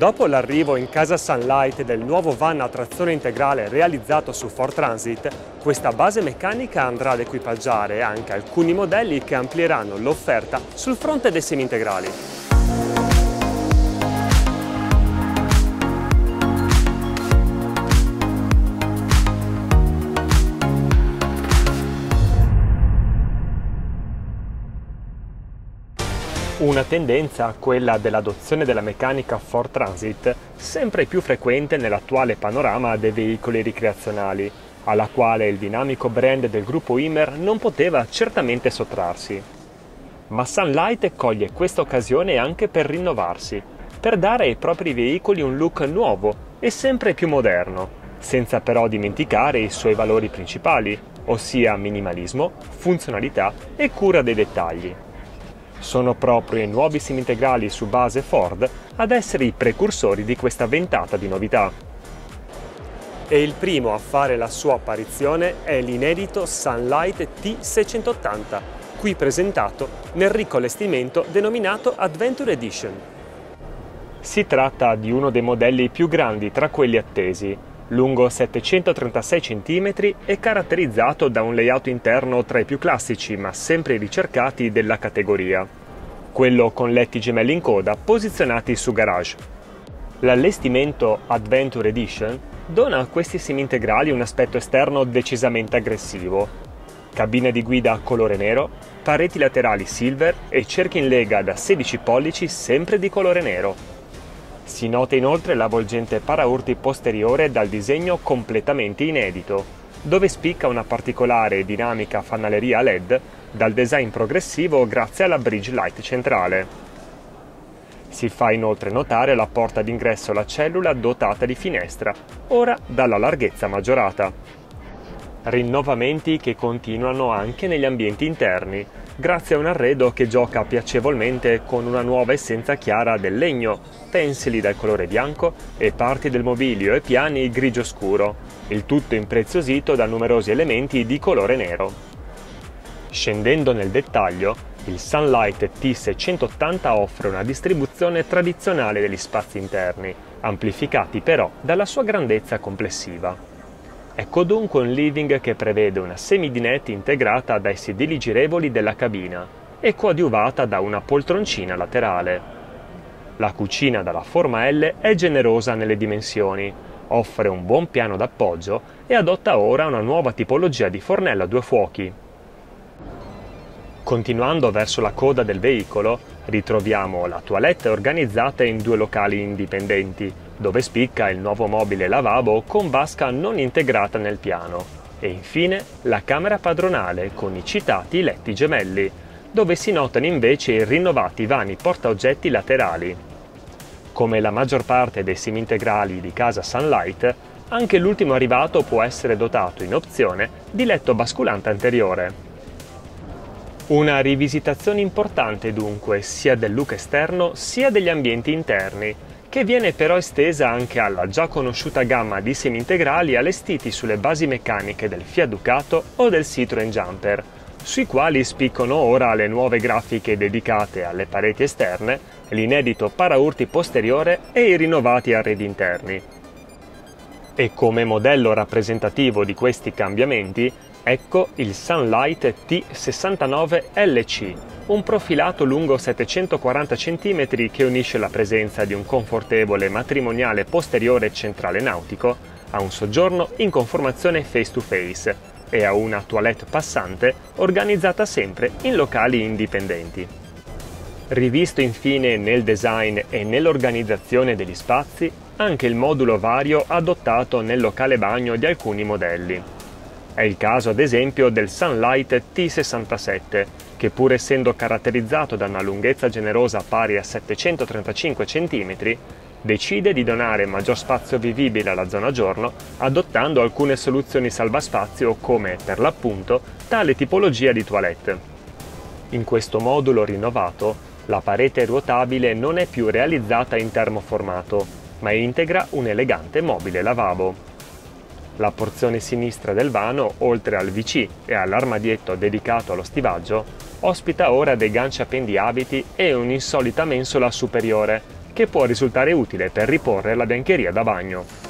Dopo l'arrivo in casa Sunlight del nuovo van a trazione integrale realizzato su Ford Transit, questa base meccanica andrà ad equipaggiare anche alcuni modelli che amplieranno l'offerta sul fronte dei semi-integrali. Una tendenza, quella dell'adozione della meccanica Ford Transit, sempre più frequente nell'attuale panorama dei veicoli ricreazionali, alla quale il dinamico brand del gruppo Immer non poteva certamente sottrarsi. Ma Sunlight coglie questa occasione anche per rinnovarsi, per dare ai propri veicoli un look nuovo e sempre più moderno, senza però dimenticare i suoi valori principali, ossia minimalismo, funzionalità e cura dei dettagli. Sono proprio i nuovi semi-integrali su base Ford ad essere i precursori di questa ventata di novità. E il primo a fare la sua apparizione è l'inedito Sunlight T680, qui presentato nel ricco allestimento denominato Adventure Edition. Si tratta di uno dei modelli più grandi tra quelli attesi, lungo 736 cm e caratterizzato da un layout interno tra i più classici ma sempre ricercati della categoria, quello con letti gemelli in coda posizionati su garage. L'allestimento Adventure Edition dona a questi semi-integrali un aspetto esterno decisamente aggressivo. Cabina di guida colore nero, pareti laterali silver e cerchi in lega da 16 pollici sempre di colore nero. Si nota inoltre la volgente paraurti posteriore dal disegno completamente inedito, dove spicca una particolare e dinamica fanaleria LED dal design progressivo grazie alla bridge light centrale. Si fa inoltre notare la porta d'ingresso alla cellula dotata di finestra, ora dalla larghezza maggiorata. Rinnovamenti che continuano anche negli ambienti interni, grazie a un arredo che gioca piacevolmente con una nuova essenza chiara del legno, pensili dal colore bianco e parti del mobilio e piani grigio scuro, il tutto impreziosito da numerosi elementi di colore nero. Scendendo nel dettaglio, il Sunlight T680 offre una distribuzione tradizionale degli spazi interni, amplificati però dalla sua grandezza complessiva. Ecco dunque un living che prevede una semidinette integrata dai sedili girevoli della cabina e coadiuvata da una poltroncina laterale. La cucina dalla forma L è generosa nelle dimensioni, offre un buon piano d'appoggio e adotta ora una nuova tipologia di fornello a due fuochi. Continuando verso la coda del veicolo, ritroviamo la toilette organizzata in due locali indipendenti, dove spicca il nuovo mobile lavabo con vasca non integrata nel piano. E infine la camera padronale con i citati letti gemelli, dove si notano invece i rinnovati vani portaoggetti laterali. Come la maggior parte dei semi-integrali di casa Sunlight, anche l'ultimo arrivato può essere dotato in opzione di letto basculante anteriore. Una rivisitazione importante dunque sia del look esterno sia degli ambienti interni, che viene però estesa anche alla già conosciuta gamma di semi-integrali allestiti sulle basi meccaniche del Fiat Ducato o del Citroen Jumper, sui quali spiccano ora le nuove grafiche dedicate alle pareti esterne, l'inedito paraurti posteriore e i rinnovati arredi interni. E come modello rappresentativo di questi cambiamenti Ecco il Sunlight T69LC, un profilato lungo 740 cm che unisce la presenza di un confortevole matrimoniale posteriore centrale nautico a un soggiorno in conformazione face-to-face e a una toilette passante organizzata sempre in locali indipendenti. Rivisto infine nel design e nell'organizzazione degli spazi anche il modulo vario adottato nel locale bagno di alcuni modelli. È il caso ad esempio del Sunlight T67, che pur essendo caratterizzato da una lunghezza generosa pari a 735 cm, decide di donare maggior spazio vivibile alla zona giorno adottando alcune soluzioni salvaspazio come, per l'appunto, tale tipologia di toilette. In questo modulo rinnovato, la parete ruotabile non è più realizzata in termoformato, ma integra un elegante mobile lavabo. La porzione sinistra del vano, oltre al VC e all'armadietto dedicato allo stivaggio, ospita ora dei ganci appendiabiti e un'insolita mensola superiore, che può risultare utile per riporre la biancheria da bagno.